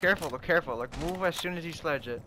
Careful, look careful. Look! move as soon as you sledge it.